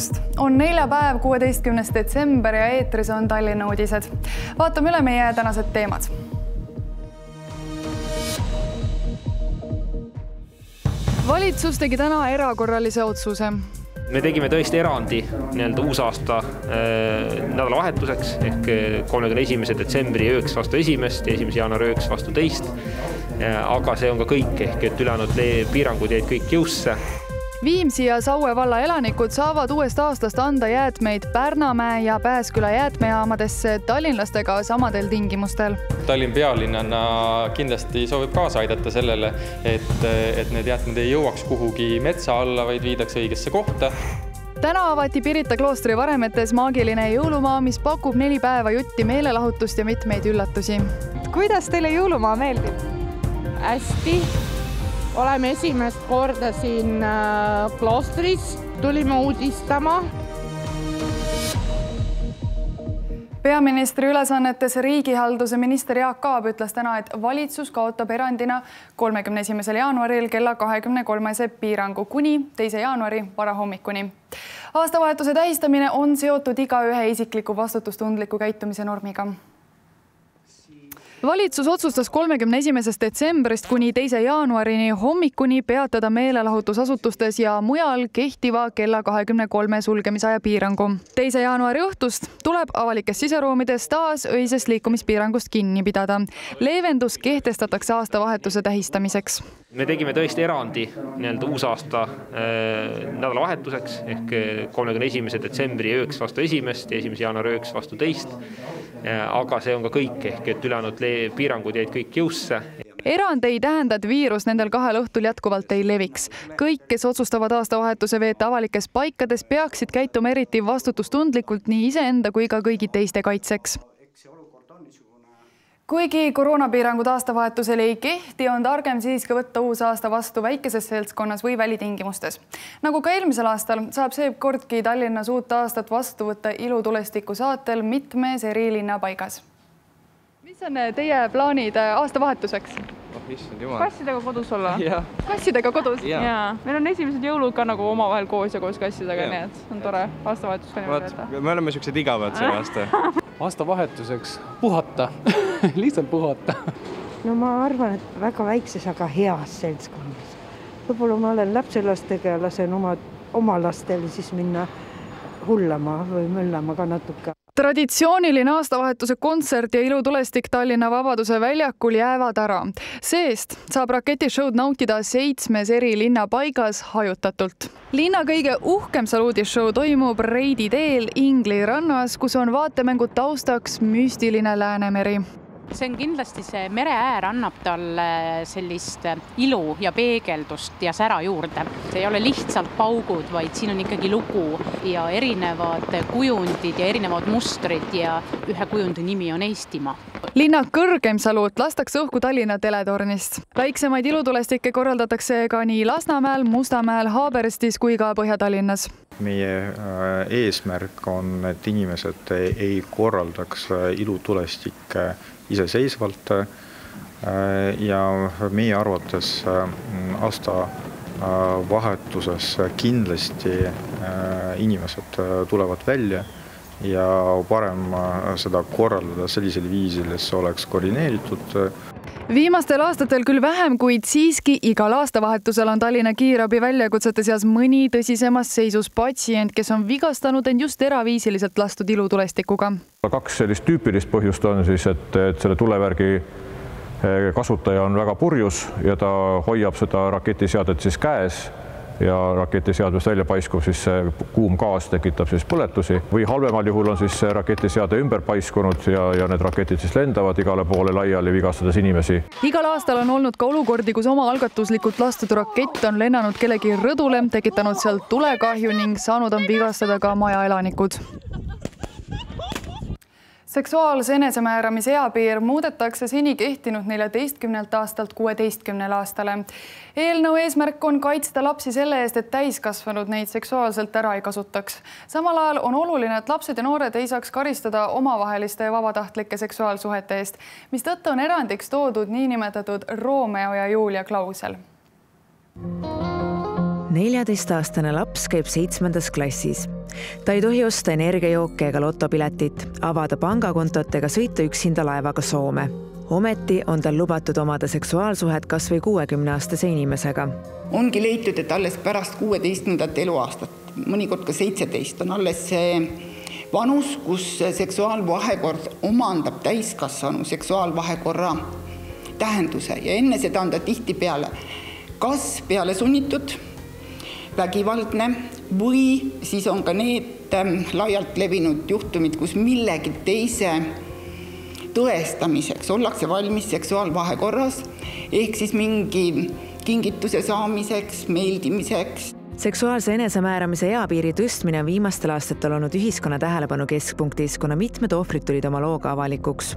õhtust, on neljapäev, kuueteistkümnes detsember ja eetris on Tallinna uudised. vaatame üle meie tänased teemad. valitsus tegi täna erakorralise otsuse me tegime tõesti erandi nii-öelda uusaasta äh, nädalavahetuseks ehk kolmekümne esimese detsembri ööks vastu esimest ja esimese jaanuari ööks vastu teist äh,. aga see on ka kõik, ehk et ülejäänud piirangud jäid kõik jõusse Viimsi ja Saue valla elanikud saavad uuest aastast anda jäätmeid Pärnamäe ja Pääsküla jäätmejaamadesse tallinlastega samadel tingimustel. Tallinn pealinnana kindlasti soovib kaasa aidata sellele, et, et need jäätmed ei jõuaks kuhugi metsa alla, vaid viidaks õigesse kohta täna avati Pirita kloostri varemetes maagiline jõulumaa, mis pakub neli päeva jutti meelelahutust ja mitmeid üllatusi. kuidas teile jõulumaa meeldib? hästi oleme esimest korda siin äh, kloostris, tulime uudistama. peaministri ülesannetes riigihalduse minister Jaak Aab ütles täna, et valitsus kaotab erandina kolmekümne esimesel jaanuaril kella kahekümne kolmese piirangu kuni teise jaanuari varahommikuni. aastavahetuse tähistamine on seotud igaühe isikliku vastutustundliku käitumise normiga valitsus otsustas kolmekümne esimesest detsembrist kuni teise jaanuarini hommikuni peatada meelelahutusasutustes ja mujal kehtiva kella kahekümne kolme sulgemisaja piirangu. teise jaanuari õhtust tuleb avalikes siseruumides taas öisest liikumispiirangust kinni pidada. leevendus kehtestatakse aastavahetuse tähistamiseks. me tegime tõesti erandi nii-öelda uusaasta äh, nädalavahetuseks ehk kolmekümne esimese detsembri ööks vastu esimest ja esimese jaanuari ööks vastu teist aga see on ka kõik, ehk et ülejäänud piirangud jäid kõik jõusse. erand ei tähenda, et viirus nendel kahel õhtul jätkuvalt ei leviks. kõik, kes otsustavad aastavahetuse veeta avalikes paikades, peaksid käituma eriti vastutustundlikult nii iseenda kui ka kõigi teiste kaitseks kuigi koroonapiirangud aastavahetusel ei kehti, on targem siiski võtta uus aasta vastu väikeses seltskonnas või välitingimustes. nagu ka eelmisel aastal, saab seekordki Tallinnas uut aastat vastu võtta ilutulestiku saatel mitmes eri linnapaigas. Mis on teie plaanid aastavahetuseks? oh issand jumal. kassidega kodus olla. kassidega kodus? jaa, meil on esimesed jõulud ka nagu omavahel koos ja koos kassidega, nii et on tore aastavahetus ka niimoodi veeta. me oleme siuksed igavad see aasta aastavahetuseks puhata lihtsalt puhata. no ma arvan, et väga väikses, aga heas seltskonnas. võib-olla ma olen lapselastega ja lasen oma, oma lastel siis minna hullama või möllama ka natuke traditsiooniline aastavahetuse kontsert ja ilutulestik Tallinna Vabaduse väljakul jäävad ära. see-eest saab raketisshow'd nautida seitsmes eri linnapaigas hajutatult. linna kõige uhkem saluudishow toimub Reidi teel Ingli rannas, kus on vaatemängud taustaks müstiline Läänemeri see on kindlasti see mereäär annab talle sellist ilu ja peegeldust ja sära juurde. see ei ole lihtsalt paugud, vaid siin on ikkagi lugu ja erinevad kujundid ja erinevad mustrid ja ühe kujundi nimi on Eestimaa. linna kõrgem saluut lastakse õhku Tallinna teletornist. väiksemaid ilutulestikke korraldatakse ka nii Lasnamäel, Mustamäel, Haaberstis kui ka Põhja-Tallinnas meie äh, eesmärk on, et inimesed ei korraldaks äh, ilutulestikke iseseisvalt. Äh, ja meie arvates aastavahetuses kindlasti inimesed tulevad välja ja parem seda korraldada sellisel viisil, et see oleks koordineeritud viimastel aastatel küll vähem, kuid siiski igal aastavahetusel on Tallinna kiirabi väljakutsete seas mõni tõsisemas seisus patsient, kes on vigastanud end just eraviisiliselt lastud ilutulestikuga. kaks sellist tüüpilist põhjust on siis, et, et selle tulevärgi eh, kasutaja on väga purjus ja ta hoiab seda raketiseadet siis käes ja raketiseadmest välja paiskuv siis see kuum gaas tekitab siis põletusi või halvemal juhul on siis raketiseade ümber paiskunud ja, ja need raketid siis lendavad igale poole laiali, vigastades inimesi. igal aastal on olnud ka olukordi, kus omaalgatuslikult lastud rakett on lennanud kellegi rõdule, tekitanud sealt tulekahju ning saanud on vigastada ka maja elanikud seksuaalse enesemääramise eapiir muudetakse seni kehtinud neljateistkümnelt aastalt kuueteistkümnele aastale. eelnõu eesmärk on kaitsta lapsi selle eest, et täiskasvanud neid seksuaalselt ära ei kasutaks. samal ajal on oluline, et lapsed ja noored ei saaks karistada omavaheliste vabatahtlike seksuaalsuhete eest, mistõttu on erandiks toodud niinimetatud Romeo ja Julia klausel neljateistaastane laps käib seitsmendas klassis. ta ei tohi osta energiajooke ega lotopiletit, avada pangakontot ega sõita üksinda laevaga Soome. ometi on tal lubatud omada seksuaalsuhet kas või kuuekümneaastase inimesega. ongi leitud, et alles pärast kuueteistkümnendat eluaastat, mõnikord ka seitseteist, on alles see vanus, kus seksuaalvahekord omandab täiskasvanu seksuaalvahekorra tähenduse ja enne seda on ta tihtipeale kas peale sunnitud vägivaldne või siis on ka need ähm, laialt levinud juhtumid, kus millegi teise tõestamiseks ollakse valmis seksuaalvahekorras ehk siis mingi kingituse saamiseks, meeldimiseks. Seksuaalse enesemääramise eapiiri tõstmine on viimastel aastatel olnud ühiskonna tähelepanu keskpunktis, kuna mitmed ohvrid tulid oma looga avalikuks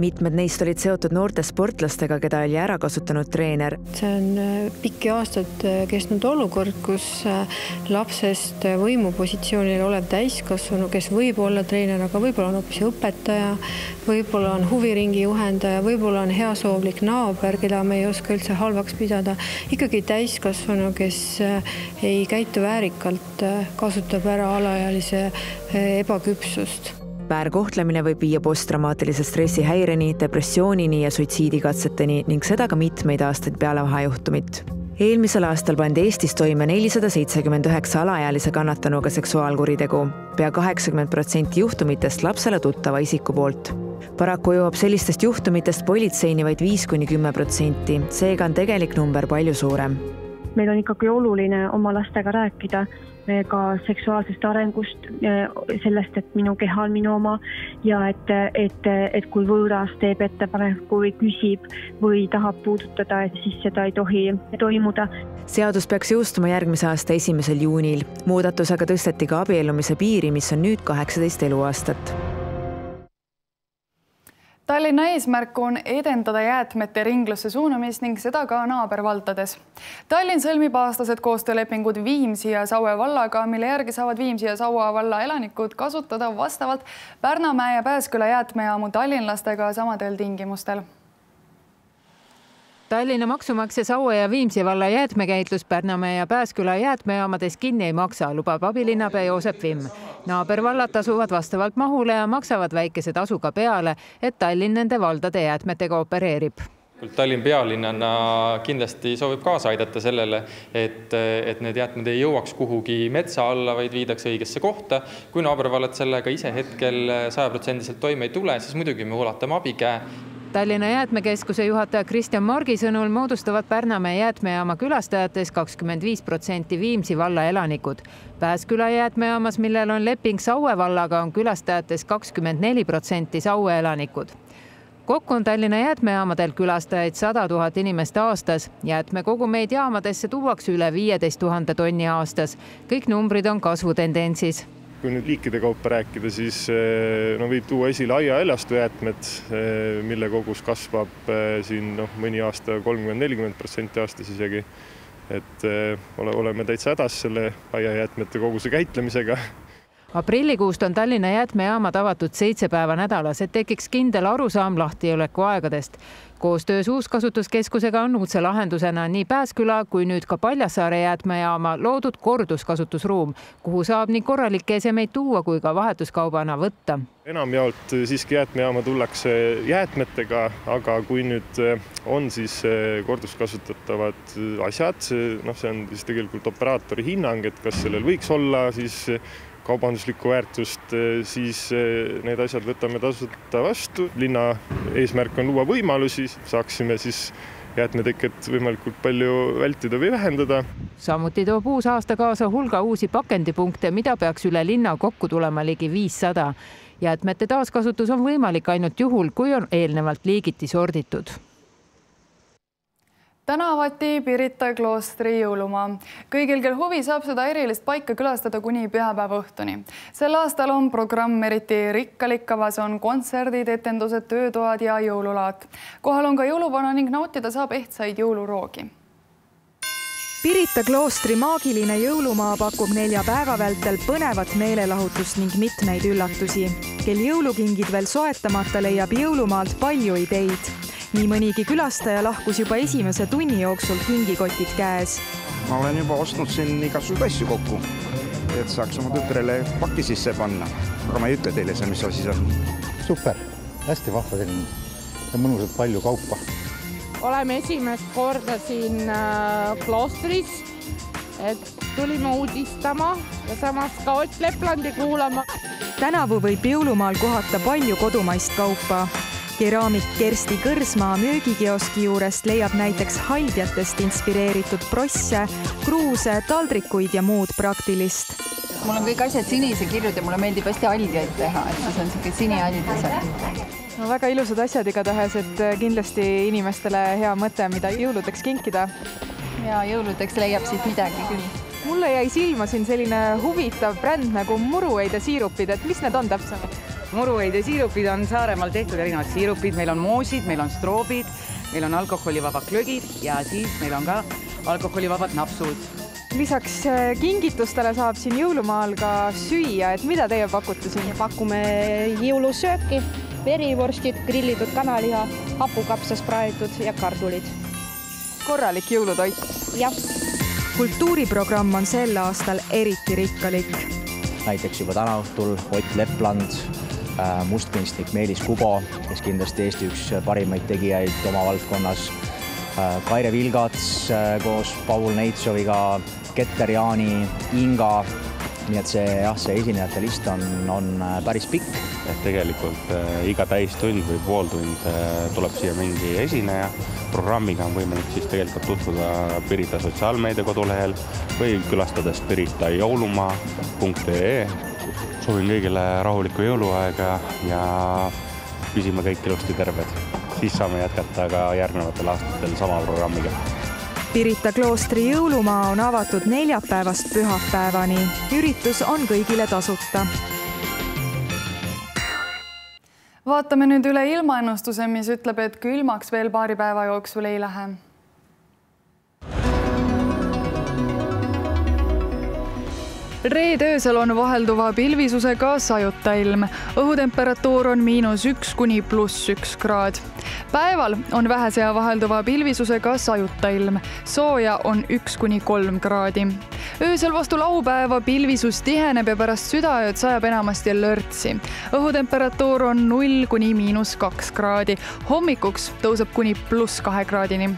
mitmed neist olid seotud noorte sportlastega, keda oli ära kasutanud treener. see on äh, pikki aastaid äh, kestnud olukord, kus äh, lapsest võimupositsioonil olev täiskasvanu, kes võib olla treener, aga võib-olla on hoopis õpetaja, võib-olla on huviringi juhendaja, võib-olla on heasoovlik naaber, keda me ei oska üldse halvaks pidada, ikkagi täiskasvanu, kes ei käitu väärikalt, kasutab ära alaealise ebaküpsust väärkohtlemine võib viia posttraumaatilise stressihäireni, depressioonini ja suitsiidikatseteni ning seda ka mitmeid aastaid peale vahejuhtumit eelmisel aastal pandi Eestis toime nelisada seitsekümmend üheksa alaealise kannatanuga seksuaalkuritegu pea kaheksakümmend protsenti juhtumitest lapsele tuttava isiku poolt. paraku jõuab sellistest juhtumitest politseini vaid viis kuni kümme protsenti, seega on tegelik number palju suurem. Meil on ikkagi oluline oma lastega rääkida ka seksuaalsest arengust, sellest, et minu keha on minu oma ja et, et, et kui võõras teeb ettepaneku või küsib või tahab puudutada, et siis seda ei tohi toimuda. seadus peaks jõustuma järgmise aasta esimesel juunil. muudatusega tõsteti ka abiellumise piiri, mis on nüüd kaheksateist eluaastat Tallinna eesmärk on edendada jäätmete ringlusse suunamist ning seda ka naabervaldades. Tallinn sõlmib aastased koostöölepingud Viimsi ja Saue vallaga, mille järgi saavad Viimsi ja Saue valla elanikud kasutada vastavalt Pärnamäe ja Pääsküla jäätmejaamu tallinlastega samadel tingimustel Tallinna maksumaksja Saue ja Viimsi valla jäätmekäitlus Pärnamäe ja Pääsküla jäätmejaamades kinni ei maksa, lubab abilinnapea Joosep Vimm. Naabervallad tasuvad vastavalt mahule ja maksavad väikese tasu ka peale, et Tallinn nende valdade jäätmetega opereerib Tallinn pealinnana kindlasti soovib kaasa aidata sellele, et, et need jäätmed ei jõuaks kuhugi metsa alla, vaid viidaks õigesse kohta. kui naabervallad sellega ise hetkel sajaprotsendiliselt toime ei tule, siis muidugi me ulatame abikäe Tallinna Jäätmekeskuse juhataja Kristjan Margi sõnul moodustavad Pärnamäe jäätmejaama külastajatest kakskümmend viis protsenti Viimsi valla elanikud. Pääsküla jäätmejaamas, millel on leping Saue vallaga, on külastajatest kakskümmend neli protsenti Saue elanikud kokku on Tallinna jäätmejaamadel külastajaid sada tuhat inimest aastas. jäätmekogumeid jaamadesse tuuakse üle viieteist tuhande tonni aastas. kõik numbrid on kasvutendentsis kui nüüd liikide kaupa rääkida, siis eh, no võib tuua esile aiaäljastu jäätmed, eh, mille kogus kasvab eh, siin noh, mõni aasta kolmkümmend, nelikümmend protsenti aastas isegi. et ole, oleme täitsa hädas selle aiajäätmete koguse käitlemisega aprillikuust on Tallinna jäätmejaamad avatud seitse päeva nädalas, et tekiks kindel arusaam lahtioleku aegadest koostöös Uuskasutuskeskusega on uudse lahendusena nii Pääsküla kui nüüd ka Paljassaare jäätmejaama loodud korduskasutusruum, kuhu saab nii korralikke esemeid tuua kui ka vahetuskaubana võtta. enamjaolt siiski jäätmejaama tullakse jäätmetega, aga kui nüüd on siis korduskasutatavad asjad, noh, see on siis tegelikult operaatori hinnang, et kas sellel võiks olla siis kaubanduslikku väärtust, eh, siis eh, need asjad võtame tasuta vastu. linna eesmärk on luua võimalusi, saaksime siis jäätmeteket võimalikult palju vältida või vähendada. samuti toob uus aasta kaasa hulga uusi pakendipunkte, mida peaks üle linna kokku tulema ligi viissada. jäätmete taaskasutus on võimalik ainult juhul, kui on eelnevalt liigiti sorditud täna avati Pirita kloostri jõulumaa. kõigil, kel huvi, saab seda erilist paika külastada kuni pühapäeva õhtuni. sel aastal on programm eriti rikkalik, kavas on kontserdid, etendused, töötoad ja jõululaat. kohal on ka jõuluvana ning nautida saab ehtsaid jõuluroogi Pirita kloostri maagiline jõulumaa pakub nelja päeva vältel põnevat meelelahutust ning mitmeid üllatusi. kel jõulukingid veel soetamata, leiab jõulumaalt palju ideid nii mõnigi külastaja lahkus juba esimese tunni jooksul kingikotid käes. ma olen juba ostnud siin igasuguseid asju kokku, et saaks oma tütrele paki sisse panna. aga ma ei ütle teile see, mis asi see on. super, hästi vahva selline ja mõnusalt palju kaupa. oleme esimest korda siin äh, kloostris, et tulime uudistama ja samas ka Ott Leplandi kuulama. tänavu võib jõulumaal kohata palju kodumaist kaupa keraamik Kersti Kõrsmaa müügikioski juurest leiab näiteks haldjatest inspireeritud prosse, kruuse, taldrikuid ja muud praktilist. mul on kõik asjad sinise kirjud ja mulle meeldib hästi haldjaid teha, et siis on niisugune sinihaldjad. no väga ilusad asjad igatahes, et kindlasti inimestele hea mõte, mida jõuludeks kinkida. ja jõuludeks leiab siit midagi küll mulle jäi silma siin selline huvitav bränd nagu murueid ja siirupid, et mis need on täpsemalt? Murueid ja siirupid on Saaremaal tehtud erinevad siirupid, meil on moosid, meil on stroobid, meil on alkoholivabad glögid ja siis meil on ka alkoholivabad napsud. lisaks äh, kingitustele saab siin jõulumaal ka süüa, et mida teie pakute siin? pakume jõulusööki, verivorstid, grillitud kanaliha, hapukapsas praetud ja kardulid. korralik jõulutoit. jah. kultuuriprogramm on sel aastal eriti rikkalik. näiteks juba täna õhtul Ott Lepland mustkunstnik Meelis Kubo, kes kindlasti Eesti üks parimaid tegijaid oma valdkonnas. Äh, Kaire Vilgats äh, koos Paul Neitsoviga, Keter Jaani, Inga. nii et see jah, see esinejate list on, on päris pikk. et tegelikult äh, iga täistund või pooltund äh, tuleb siia mingi esineja. programmiga on võimalik siis tegelikult tutvuda Pirita sotsiaalmeedia kodulehel või külastades Pirita jõulumaa.ee soovin kõigile rahulikku jõuluaega ja püsime kõik ilusti terved. siis saame jätkata ka järgnevatel aastatel sama programmiga. Pirita kloostri jõulumaa on avatud neljapäevast pühapäevani. üritus on kõigile tasuta. vaatame nüüd üle ilmaennustuse, mis ütleb, et külmaks veel paari päeva jooksul ei lähe reede öösel on vahelduva pilvisusega sajuta ilm. õhutemperatuur on miinus üks kuni pluss üks kraad. päeval on vähese ja vahelduva pilvisusega sajuta ilm. sooja on üks kuni kolm kraadi. öösel vastu laupäeva pilvisus tiheneb ja pärast südaööd sajab enamasti lörtsi. õhutemperatuur on null kuni miinus kaks kraadi. hommikuks tõuseb kuni pluss kahe kraadini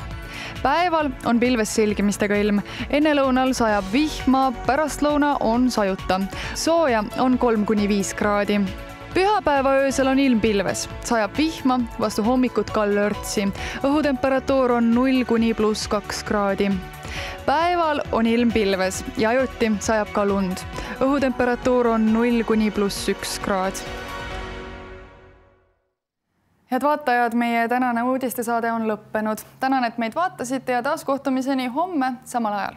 päeval on pilves selgimistega ilm, ennelõunal sajab vihma, pärastlõuna on sajuta. sooja on kolm kuni viis kraadi pühapäeva öösel on ilm pilves, sajab vihma, vastu hommikut ka lörtsi. õhutemperatuur on null kuni pluss kaks kraadi. päeval on ilm pilves ja ajuti sajab ka lund. õhutemperatuur on null kuni pluss üks kraad head vaatajad, meie tänane uudistesaade on lõppenud. tänan, et meid vaatasite ja taas kohtumiseni homme samal ajal